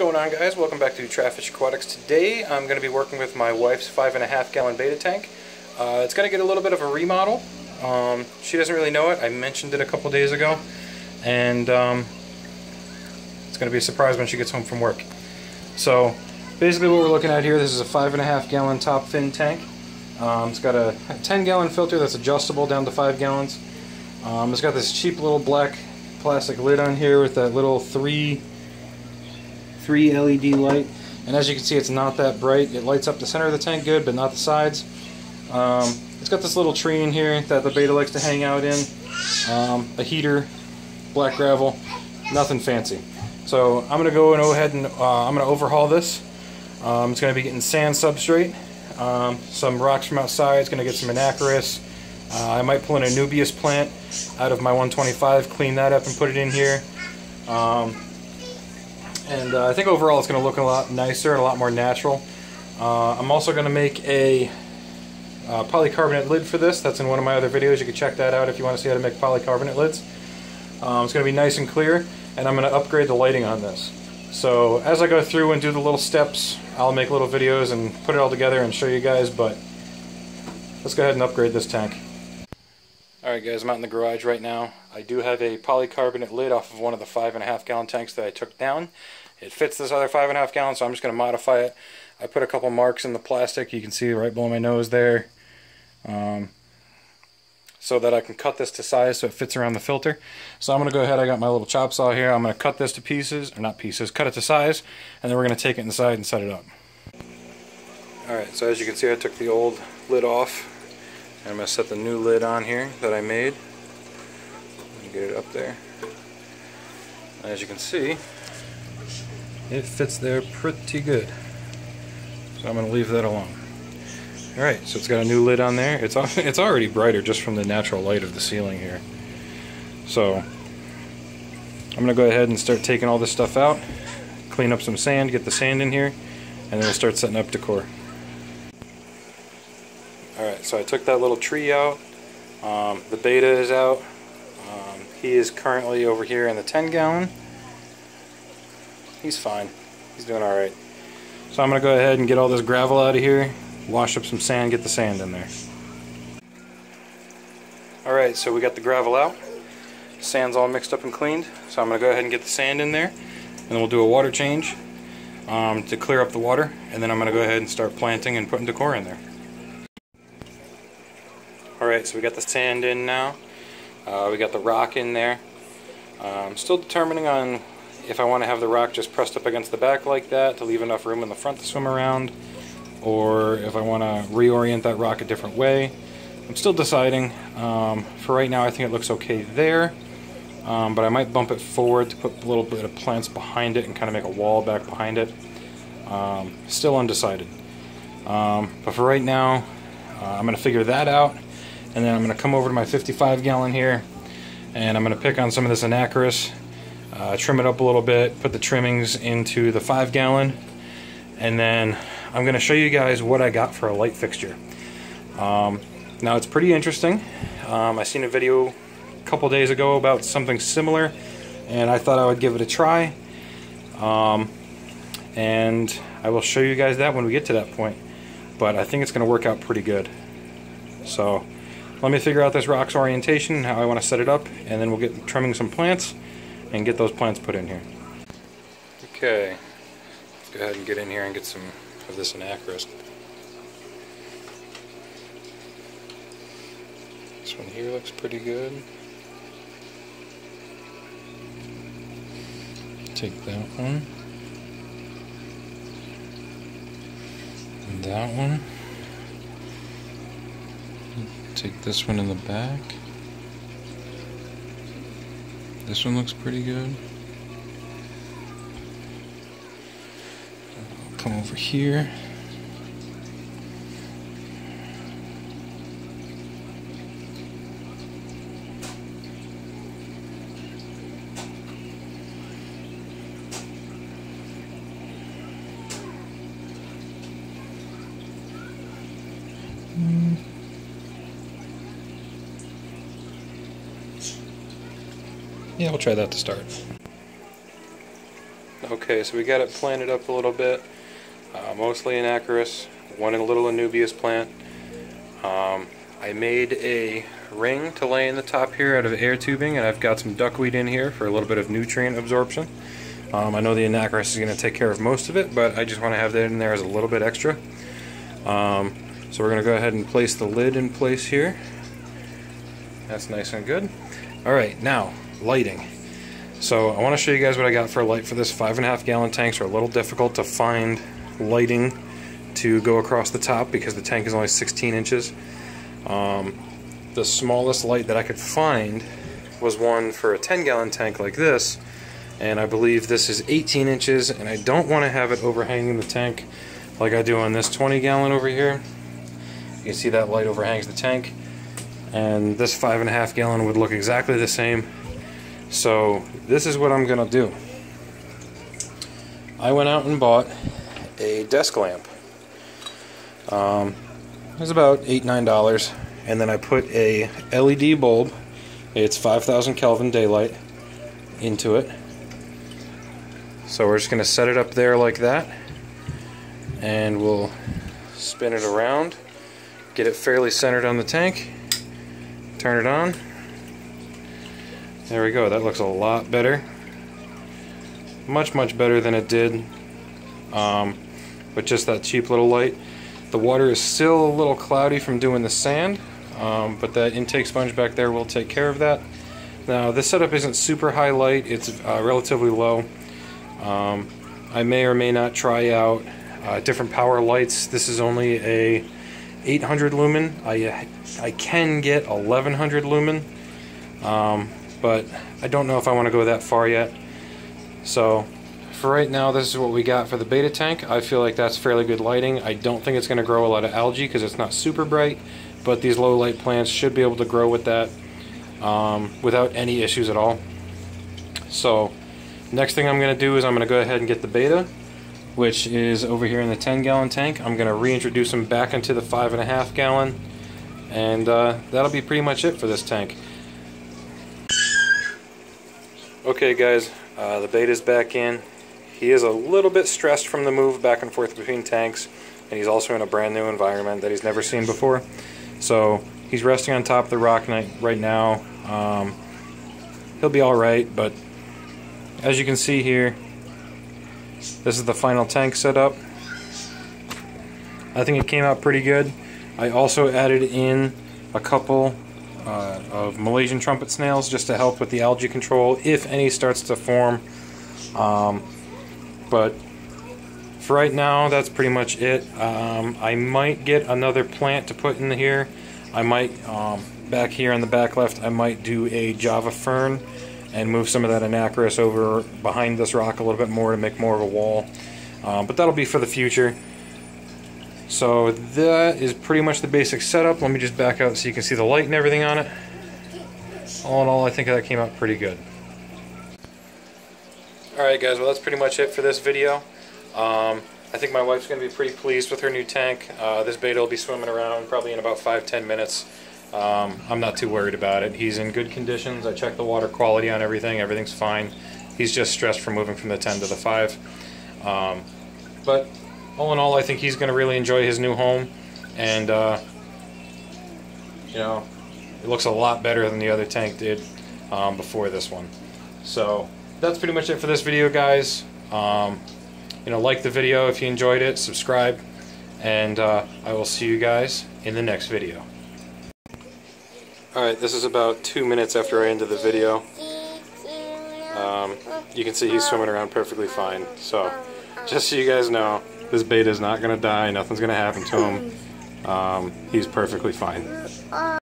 going on guys? Welcome back to Trapfish Aquatics. Today I'm going to be working with my wife's five and a half gallon betta tank. Uh, it's going to get a little bit of a remodel. Um, she doesn't really know it. I mentioned it a couple days ago and um, it's going to be a surprise when she gets home from work. So basically what we're looking at here, this is a five and a half gallon Top Fin tank. Um, it's got a 10 gallon filter that's adjustable down to 5 gallons. Um, it's got this cheap little black plastic lid on here with that little three three LED light. And as you can see, it's not that bright. It lights up the center of the tank good, but not the sides. Um, it's got this little tree in here that the betta likes to hang out in. Um, a heater, black gravel, nothing fancy. So I'm going to go and go ahead and uh, I'm going to overhaul this. Um, it's going to be getting sand substrate, um, some rocks from outside. It's going to get some Anacharis. Uh, I might pull in a Nubius plant out of my 125, clean that up and put it in here. Um, and uh, I think overall it's going to look a lot nicer and a lot more natural. Uh, I'm also going to make a uh, polycarbonate lid for this. That's in one of my other videos. You can check that out if you want to see how to make polycarbonate lids. Um, it's going to be nice and clear, and I'm going to upgrade the lighting on this. So as I go through and do the little steps, I'll make little videos and put it all together and show you guys, but let's go ahead and upgrade this tank. Alright guys, I'm out in the garage right now. I do have a polycarbonate lid off of one of the five and a half gallon tanks that I took down. It fits this other five and a half gallon, so I'm just going to modify it. I put a couple marks in the plastic, you can see right below my nose there, um, so that I can cut this to size so it fits around the filter. So I'm going to go ahead, I got my little chop saw here, I'm going to cut this to pieces, or not pieces, cut it to size, and then we're going to take it inside and set it up. Alright, so as you can see I took the old lid off, and I'm going to set the new lid on here that I made. Get it up there. As you can see, it fits there pretty good. So I'm going to leave that alone. Alright, so it's got a new lid on there. It's, it's already brighter just from the natural light of the ceiling here. So, I'm going to go ahead and start taking all this stuff out, clean up some sand, get the sand in here, and then we'll start setting up decor. Alright, so I took that little tree out. Um, the betta is out. Um, he is currently over here in the 10 gallon. He's fine. He's doing alright. So I'm going to go ahead and get all this gravel out of here, wash up some sand, get the sand in there. Alright, so we got the gravel out. Sand's all mixed up and cleaned. So I'm going to go ahead and get the sand in there. And then we'll do a water change um, to clear up the water. And then I'm going to go ahead and start planting and putting decor in there. Alright, so we got the sand in now. Uh, we got the rock in there. I'm still determining on if I want to have the rock just pressed up against the back like that to leave enough room in the front to swim around or if I want to reorient that rock a different way. I'm still deciding. Um, for right now I think it looks okay there. Um, but I might bump it forward to put a little bit of plants behind it and kind of make a wall back behind it. Um, still undecided. Um, but for right now, uh, I'm going to figure that out. And then I'm going to come over to my 55 gallon here and I'm going to pick on some of this Anacharis, uh, trim it up a little bit, put the trimmings into the 5 gallon, and then I'm going to show you guys what I got for a light fixture. Um, now it's pretty interesting. Um, I seen a video a couple days ago about something similar and I thought I would give it a try. Um, and I will show you guys that when we get to that point. But I think it's going to work out pretty good. So let me figure out this rock's orientation, how I want to set it up, and then we'll get trimming some plants and get those plants put in here. Okay, let's go ahead and get in here and get some of this Anacharis. This one here looks pretty good. Take that one. And that one. Take this one in the back. This one looks pretty good. I'll come over here. Yeah, we'll try that to start. Okay, so we got it planted up a little bit. Uh, mostly Anacharis, one in a little Anubias plant. Um, I made a ring to lay in the top here out of air tubing, and I've got some duckweed in here for a little bit of nutrient absorption. Um, I know the Anacharis is going to take care of most of it, but I just want to have that in there as a little bit extra. Um, so we're going to go ahead and place the lid in place here. That's nice and good. Alright, now, lighting. So I want to show you guys what I got for a light for this. Five and a half gallon tanks are a little difficult to find lighting to go across the top because the tank is only 16 inches. Um, the smallest light that I could find was one for a 10 gallon tank like this and I believe this is 18 inches and I don't want to have it overhanging the tank like I do on this 20 gallon over here. You can see that light overhangs the tank and this five and a half gallon would look exactly the same so this is what I'm gonna do. I went out and bought a desk lamp. Um, it was about eight nine dollars, and then I put a LED bulb. It's 5,000 Kelvin daylight into it. So we're just gonna set it up there like that, and we'll spin it around, get it fairly centered on the tank, turn it on. There we go, that looks a lot better. Much, much better than it did um, with just that cheap little light. The water is still a little cloudy from doing the sand, um, but that intake sponge back there will take care of that. Now, this setup isn't super high light, it's uh, relatively low. Um, I may or may not try out uh, different power lights. This is only a 800 lumen. I, I can get 1100 lumen. Um, but I don't know if I want to go that far yet. So for right now, this is what we got for the betta tank. I feel like that's fairly good lighting. I don't think it's going to grow a lot of algae because it's not super bright, but these low light plants should be able to grow with that um, without any issues at all. So next thing I'm going to do is I'm going to go ahead and get the betta, which is over here in the 10 gallon tank. I'm going to reintroduce them back into the 5.5 gallon, and uh, that'll be pretty much it for this tank. Okay guys, uh, the betta's back in. He is a little bit stressed from the move back and forth between tanks, and he's also in a brand new environment that he's never seen before. So he's resting on top of the rock right now. Um, he'll be alright, but as you can see here, this is the final tank setup. I think it came out pretty good. I also added in a couple uh, of Malaysian trumpet snails just to help with the algae control if any starts to form. Um, but for right now, that's pretty much it. Um, I might get another plant to put in here. I might, um, back here on the back left, I might do a Java fern and move some of that Anacharis over behind this rock a little bit more to make more of a wall. Um, but that'll be for the future. So that is pretty much the basic setup. Let me just back out so you can see the light and everything on it. All in all, I think that came out pretty good. Alright guys, well that's pretty much it for this video. Um, I think my wife's going to be pretty pleased with her new tank. Uh, this betta will be swimming around probably in about 5-10 minutes. Um, I'm not too worried about it. He's in good conditions. I checked the water quality on everything. Everything's fine. He's just stressed from moving from the 10 to the 5. Um, but all in all, I think he's going to really enjoy his new home. And, uh, you know, it looks a lot better than the other tank did um, before this one. So that's pretty much it for this video, guys. Um, you know, like the video if you enjoyed it, subscribe, and uh, I will see you guys in the next video. Alright, this is about two minutes after I ended the video. Um, you can see he's swimming around perfectly fine. So, just so you guys know, this betta is not going to die. Nothing's going to happen to him. Um, he's perfectly fine.